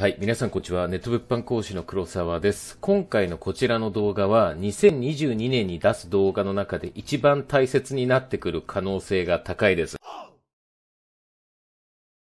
はい。皆さんこんにちは。ネット物販講師の黒沢です。今回のこちらの動画は、2022年に出す動画の中で一番大切になってくる可能性が高いです。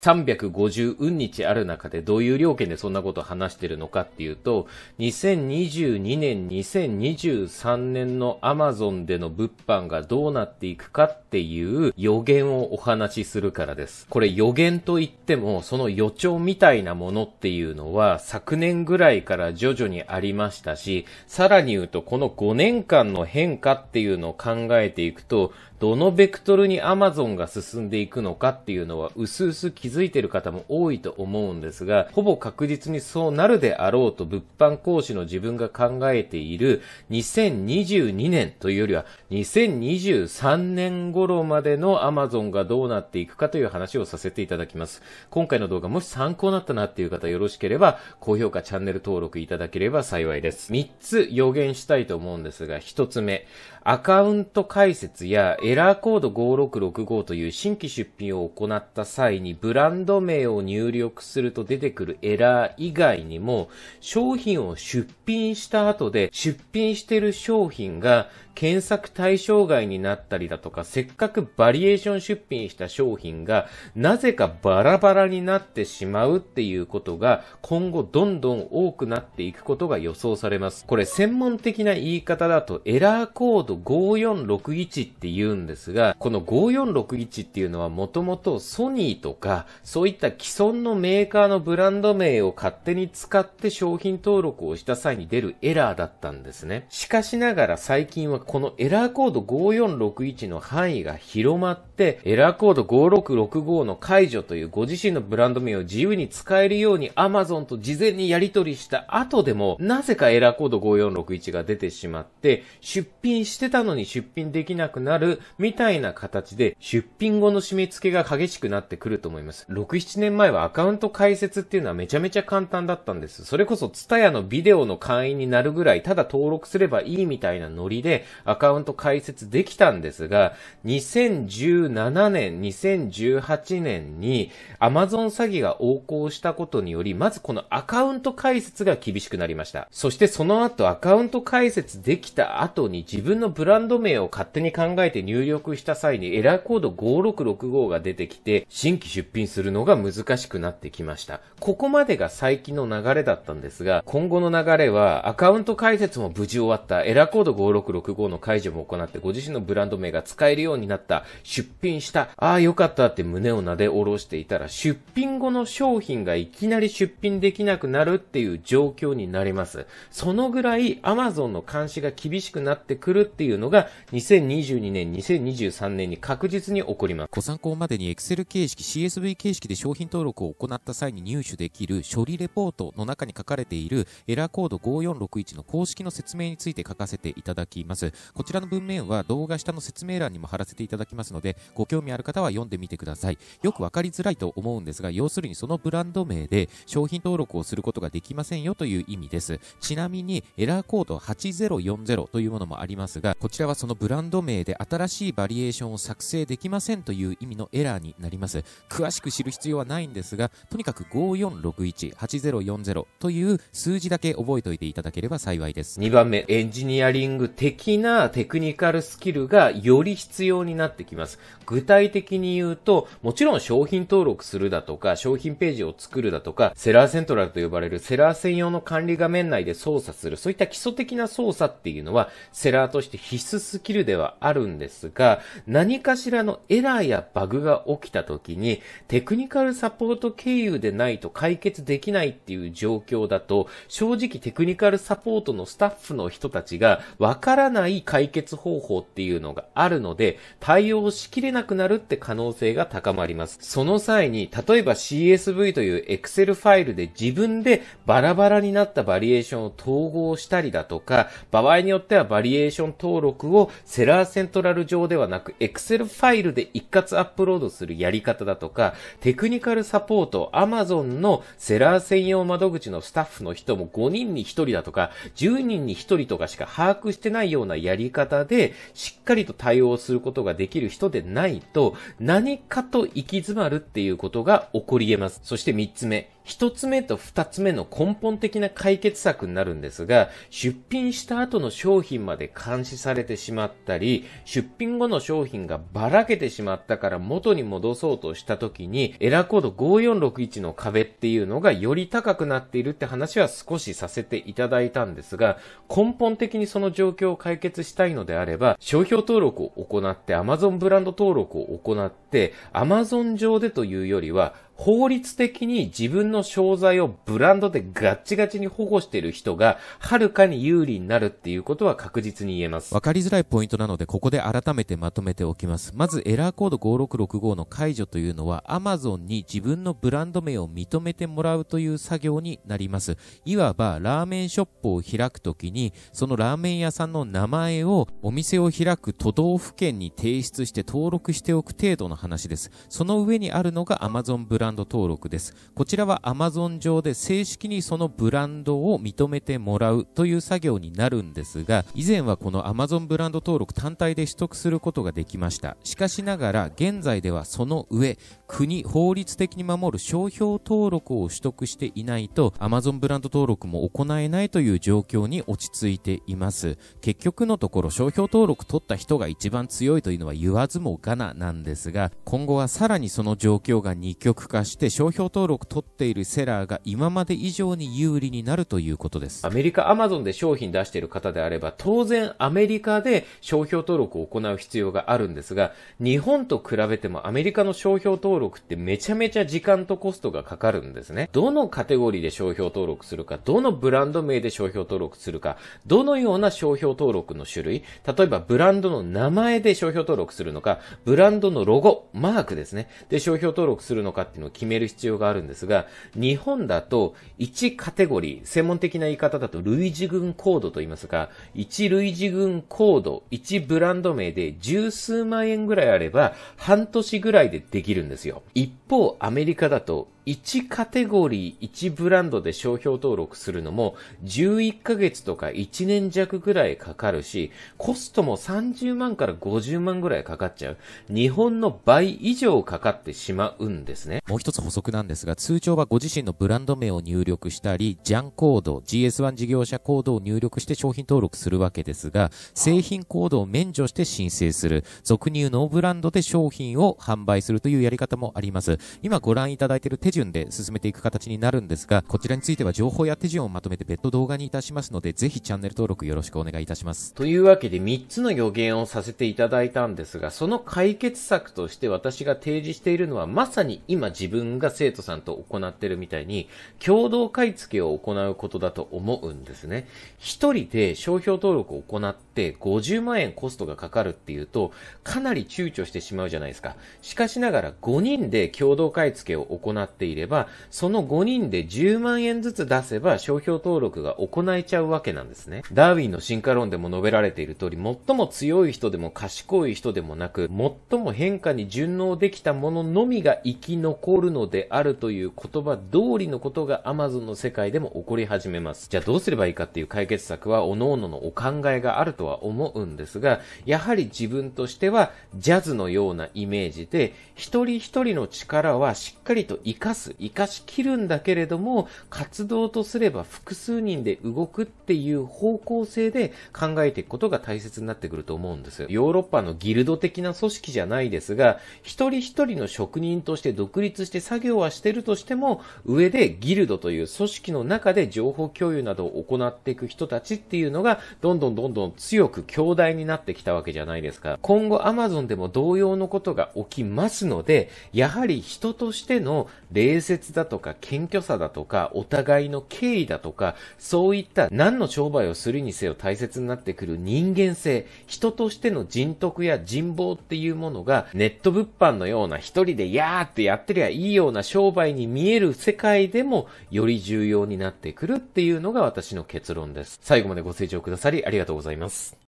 350運日ある中でどういう料金でそんなことを話してるのかっていうと、2022年、2023年のアマゾンでの物販がどうなっていくかっていう予言をお話しするからです。これ予言といっても、その予兆みたいなものっていうのは昨年ぐらいから徐々にありましたし、さらに言うとこの5年間の変化っていうのを考えていくと、どのベクトルにアマゾンが進んでいくのかっていうのは、うすうす気づいてる方も多いと思うんですが、ほぼ確実にそうなるであろうと物販講師の自分が考えている2022年というよりは2023年頃までのアマゾンがどうなっていくかという話をさせていただきます。今回の動画もし参考になったなっていう方よろしければ、高評価、チャンネル登録いただければ幸いです。3つ予言したいと思うんですが、1つ目、アカウント解説やエラーコード5665という新規出品を行った際にブランド名を入力すると出てくるエラー以外にも商品を出品した後で出品している商品が検索対象外になったりだとか、せっかくバリエーション出品した商品が、なぜかバラバラになってしまうっていうことが、今後どんどん多くなっていくことが予想されます。これ専門的な言い方だと、エラーコード5461って言うんですが、この5461っていうのはもともとソニーとか、そういった既存のメーカーのブランド名を勝手に使って商品登録をした際に出るエラーだったんですね。しかしながら最近はこのエラーコード5461の範囲が広まって、エラーコード5665の解除というご自身のブランド名を自由に使えるように Amazon と事前にやり取りした後でも、なぜかエラーコード5461が出てしまって、出品してたのに出品できなくなるみたいな形で、出品後の締め付けが激しくなってくると思います。6、7年前はアカウント開設っていうのはめちゃめちゃ簡単だったんです。それこそ TSUTAYA のビデオの会員になるぐらい、ただ登録すればいいみたいなノリで、アカウント開設できたんですが、2017年、2018年に Amazon 詐欺が横行したことにより、まずこのアカウント開設が厳しくなりました。そしてその後アカウント開設できた後に自分のブランド名を勝手に考えて入力した際にエラーコード5665が出てきて、新規出品するのが難しくなってきました。ここまでが最近の流れだったんですが、今後の流れはアカウント開設も無事終わったエラーコード5665の解除も行ってご自身のブランド名が使えるようになった、出品した、ああよかったって胸を撫で下ろしていたら、出品後の商品がいきなり出品できなくなるっていう状況になります。そのぐらい Amazon の監視が厳しくなってくるっていうのが、2022年、2023年に確実に起こります。ご参考までに Excel 形式、CSV 形式で商品登録を行った際に入手できる処理レポートの中に書かれているエラーコード5461の公式の説明について書かせていただきます。こちらの文面は動画下の説明欄にも貼らせていただきますので、ご興味ある方は読んでみてください。よくわかりづらいと思うんですが、要するにそのブランド名で商品登録をすることができませんよという意味です。ちなみに、エラーコード8040というものもありますが、こちらはそのブランド名で新しいバリエーションを作成できませんという意味のエラーになります。詳しく知る必要はないんですが、とにかく5461、8040という数字だけ覚えておいていただければ幸いです。2番目、エンジニアリング的なテクニカルスキルがより必要になってきます。具体的に言うと、もちろん商品登録するだとか、商品ページを作るだとか、セラーセントラルと呼ばれるセラー専用の管理画面内で操作する、そういった基礎的な操作っていうのは、セラーとして必須スキルではあるんですが、何かしらのエラーやバグが起きた時に、テクニカルサポート経由でないと解決できないっていう状況だと、正直テクニカルサポートのスタッフの人たちがわからない解決方法っていうのがあるので、対応しきれなくなるって可能性が高まります。その際に、例えば CSV という Excel ファイルで自分でバラバラになったバリエーションを統合したりだとか、場合によってはバリエーション登録をセラーセントラル上ではなく Excel ファイルで一括アップロードするやり方だとか、テクニカルサポート、Amazon のセラー専用窓口のスタッフの人も5人に1人だとか、10人に1人とかしか把握してないようなやり方で、しっかりと対応することができる人でないと、何かと行き詰まるっていうことが起こり得ます。そして3つ目。一つ目と二つ目の根本的な解決策になるんですが、出品した後の商品まで監視されてしまったり、出品後の商品がばらけてしまったから元に戻そうとした時に、エラーコード5461の壁っていうのがより高くなっているって話は少しさせていただいたんですが、根本的にその状況を解決したいのであれば、商標登録を行って Amazon ブランド登録を行って、Amazon 上でというよりは、法律的に自分の商材をブランドでガッチガチに保護している人が、はるかに有利になるっていうことは確実に言えます。わかりづらいポイントなので、ここで改めてまとめておきます。まず、エラーコード5665の解除というのは、Amazon に自分のブランド名を認めてもらうという作業になります。いわば、ラーメンショップを開くときに、そのラーメン屋さんの名前をお店を開く都道府県に提出して登録しておく程度の話です。その上にあるのが Amazon ブランドランド登録です。こちらは Amazon 上で正式にそのブランドを認めてもらうという作業になるんですが、以前はこの Amazon ブランド登録単体で取得することができました。しかしながら、現在ではその上、国、法律的に守る商標登録を取得していないと Amazon ブランド登録も行えないという状況に落ち着いています。結局のところ商標登録取った人が一番強いというのは言わずもがななんですが、今後はさらにその状況が二極化して商標登録取っているセラーが今まで以上に有利になるということです。アメリカアマゾンで商品出している方であれば、当然アメリカで商標登録を行う必要があるんですが、日本と比べてもアメリカの商標登録ってめちゃめちゃ時間とコストがかかるんですね。どのカテゴリーで商標登録するか、どのブランド名で商標登録するか、どのような商標登録の種類、例えばブランドの名前で商標登録するのか、ブランドのロゴ、マークですね。で商標登録するのかっていうのを決める必要があるんですが、日本だと1カテゴリー、専門的な言い方だと類似群コードと言いますが、1類似群コード、1ブランド名で十数万円ぐらいあれば、半年ぐらいでできるんですよ。一方、アメリカだと1カテゴリー、1ブランドで商標登録するのも、11ヶ月とか1年弱ぐらいかかるし、コストも30万から50万ぐらいかかっちゃう。日本の倍以上かかってしまうんですね。もう一つ補足なんですが、通常はご自身のブランド名を入力したり、ジャンコード、GS1 事業者コードを入力して商品登録するわけですが、製品コードを免除して申請する、俗に言うノーブランドで商品を販売するというやり方もあります。今ご覧いただいている手順で進めていく形になるんですが、こちらについては情報や手順をまとめて別途動画にいたしますので、ぜひチャンネル登録よろしくお願いいたします。というわけで3つの予言をさせていただいたんですが、その解決策として私が提示しているのは、まさに今自分が生徒さんと行ってるみたいに、共同買い付けを行うことだと思うんですね。一人で商標登録を行って50万円コストがかかるっていうと、かなり躊躇してしまうじゃないですか。しかしながら5人で共同買い付けを行っていれば、その5人で10万円ずつ出せば商標登録が行えちゃうわけなんですね。ダーウィンの進化論でも述べられている通り、最も強い人でも賢い人でもなく、最も変化に順応できたもののみが生き残こるのであるという言葉通りのことが Amazon の世界でも起こり始めます。じゃあどうすればいいかっていう解決策は各々のお考えがあるとは思うんですが、やはり自分としてはジャズのようなイメージで、一人一人の力はしっかりと活かす、活かしきるんだけれども、活動とすれば複数人で動くっていう方向性で考えていくことが大切になってくると思うんです。ヨーロッパのギルド的な組織じゃないですが、一人一人の職人として独立して作業はしてるとしても、上でギルドという組織の中で情報共有などを行っていく人たちっていうのが、どんどんどんどん強く強大になってきたわけじゃないですか。今後 Amazon でも同様のことが起きますので、やはり人としての礼節だとか謙虚さだとか、お互いの敬意だとか、そういった何の商売をするにせよ大切になってくる人間性、人としての人徳や人望っていうものが、ネット物販のような一人でやーってやってりゃいいような商売に見える世界でも、より重要になってくるっていうのが私の結論です。最後までご清聴くださりありがとうございます。